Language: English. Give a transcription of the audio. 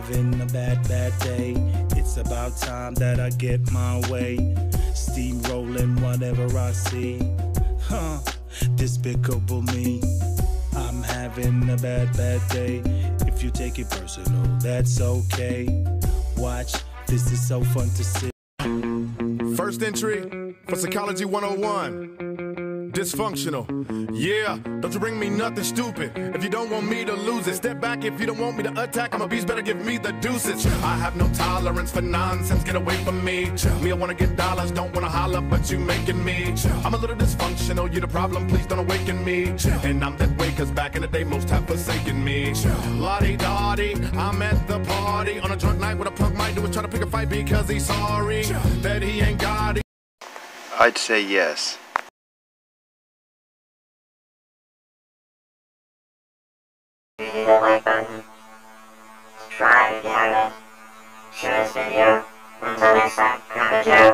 having a bad, bad day. It's about time that I get my way. Steamrolling whatever I see. Huh, despicable me. I'm having a bad, bad day. If you take it personal, that's okay. Watch, this is so fun to see. First entry for Psychology 101. Dysfunctional. Yeah, don't you bring me nothing stupid. If you don't want me to lose it, step back if you don't want me to attack. I'm a beast, better give me the deuces. I have no tolerance for nonsense, get away from me. Me, I wanna get dollars, don't wanna holler, but you making me. I'm a little dysfunctional, you the problem, please don't awaken me. And I'm that way, cause back in the day, most have forsaken me. Lottie Dottie, I'm at the party on a drunk night. What a punk might do is try to pick a fight because he's sorry that he ain't got it. I'd say yes. You need a like button. Subscribe if you haven't. Share this video. Until next time, remember to